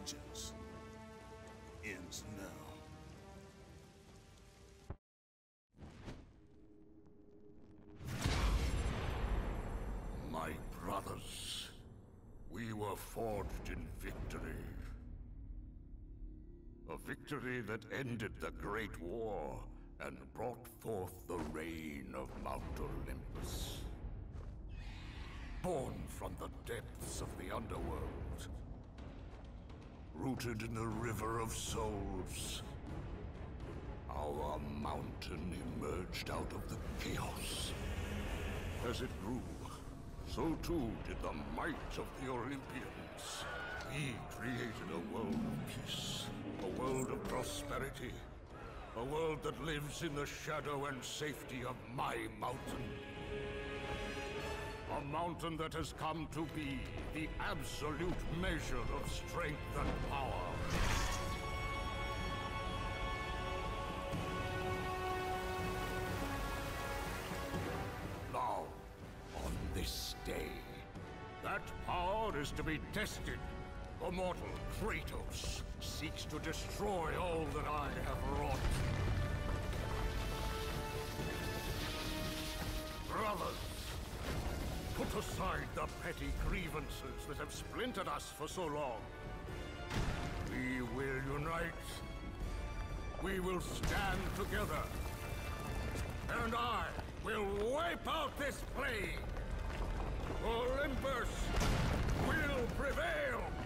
Vengeance ends now. My brothers, we were forged in victory. A victory that ended the Great War and brought forth the reign of Mount Olympus. Born from the depths of the underworld. Rooted in the River of Souls. Our mountain emerged out of the chaos. As it grew, so too did the might of the Olympians. We created a world of peace, a world of prosperity, a world that lives in the shadow and safety of my mountain. A mountain that has come to be the absolute measure of strength and power. Now, on this day, that power is to be tested. The mortal Kratos seeks to destroy all that I have wrought. Brothers, put aside the petty grievances that have splintered us for so long. We will unite. We will stand together. And I will wipe out this plague. Olympus will prevail!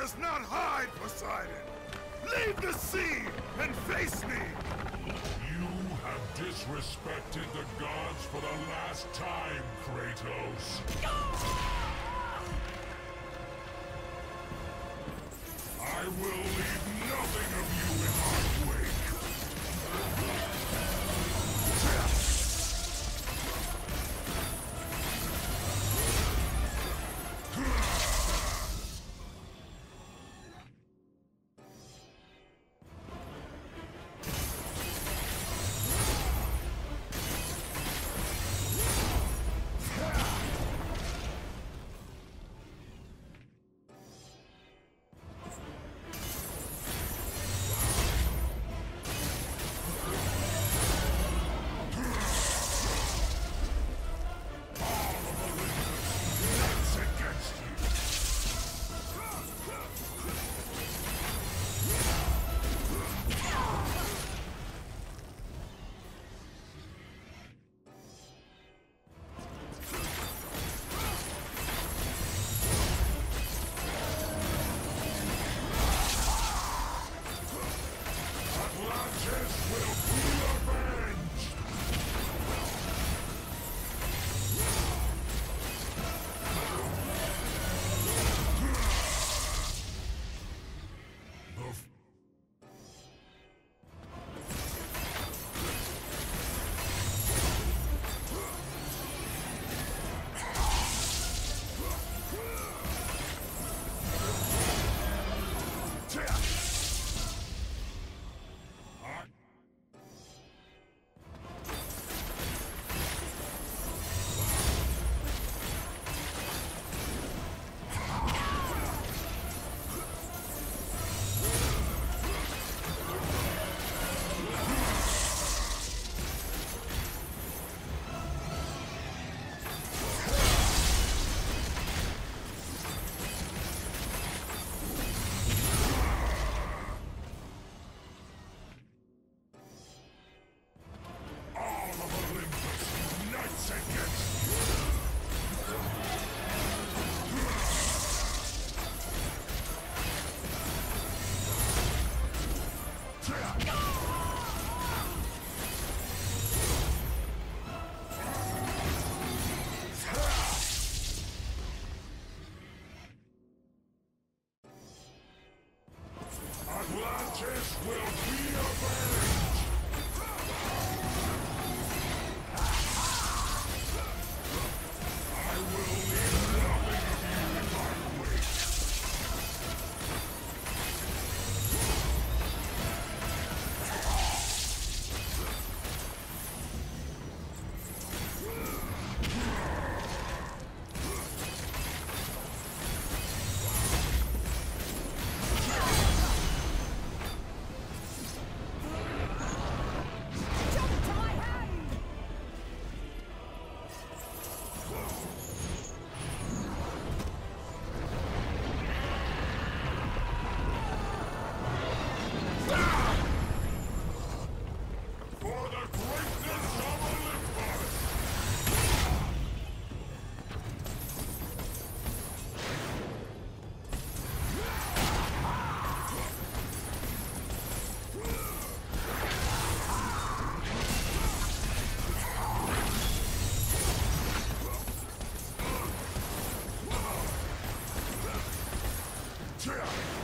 Does not hide, Poseidon! Leave the sea and face me! You have disrespected the gods for the last time, Kratos. Yeah.